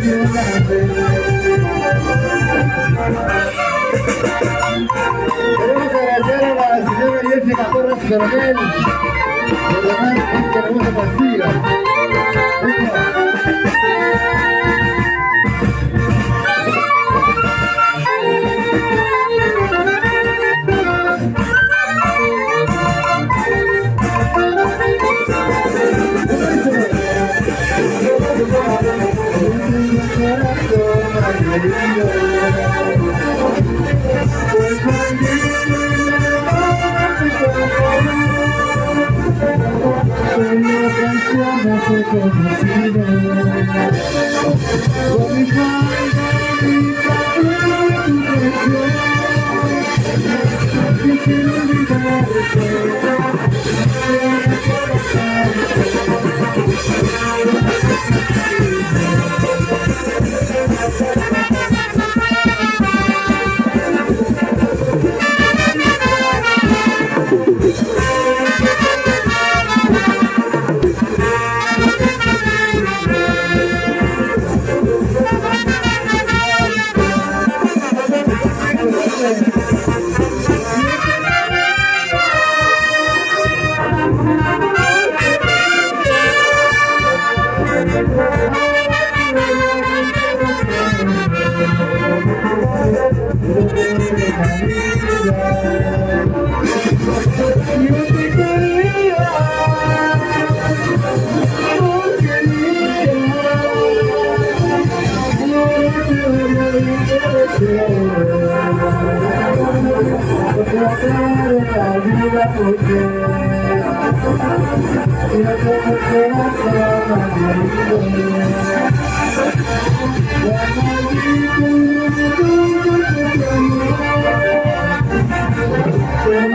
Queremos agradecer a la señora Jessica Torres Coronel, por la gran que nos Amen.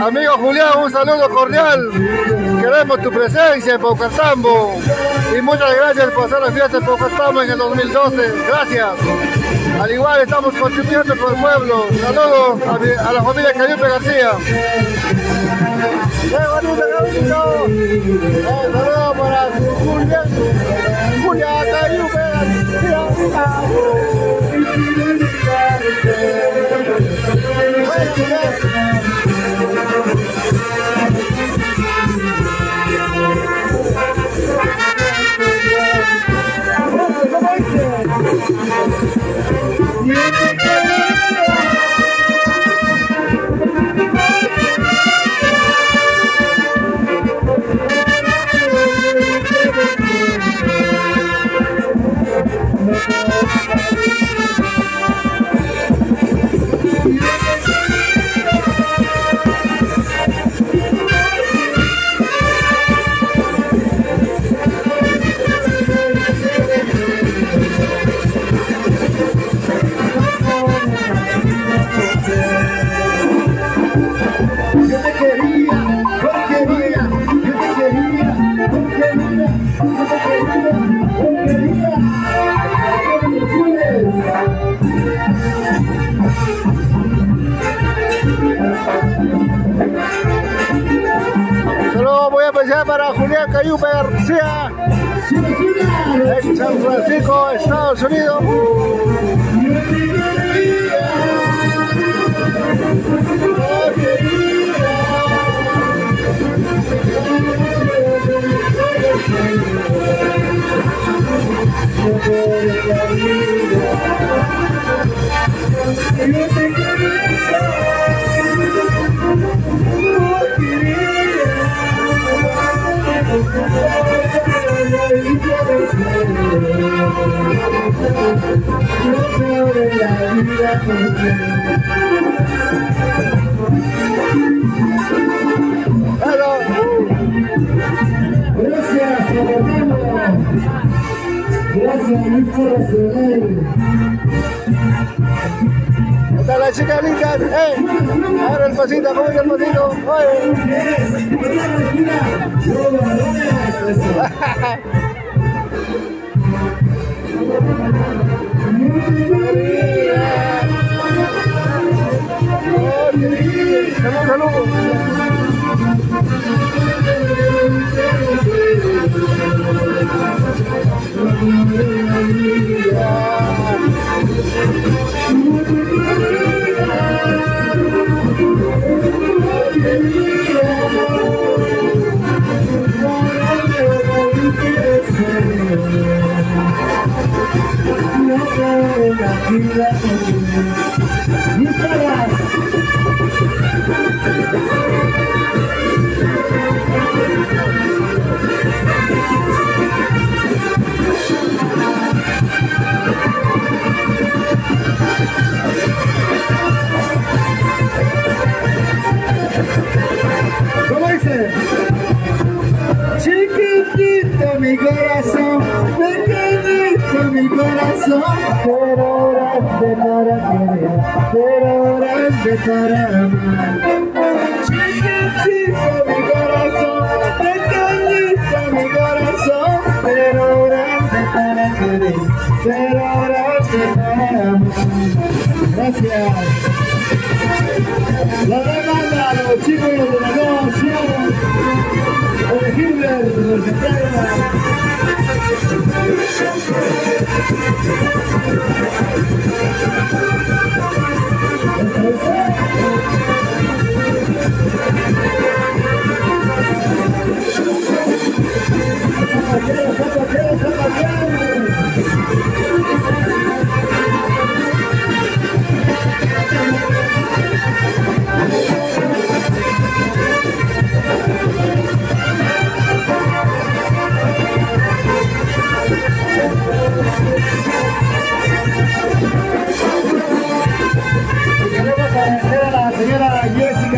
Amigo Julián, un saludo cordial. Queremos tu presencia en Paucartambo. Y muchas gracias por hacer la fiesta en Paucartambo en el 2012. Gracias. Al igual estamos contribuyendo por el pueblo. Saludos a, la familia Cayupe García. ¡Qué bonito, qué bonito! Eh, saludos para Cayupe García. Cayupe García en San Francisco, Estados Unidos. Gracias, Gracias, Luis Está la chica linda, ¡eh! Ahora el pasito, ¿cómo es el pasito? Saludos. Vida é todo é Nicaragua. Chiquitito mi corazón, pequeñito mi corazón, pero grande para querer, pero grande para amar. Chiquitito mi corazón, pequeñito mi corazón, pero grande para querer, pero grande para amar. Gracias. La demanda los chicos de la negocio, donde Hitler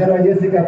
Queremos agradecer a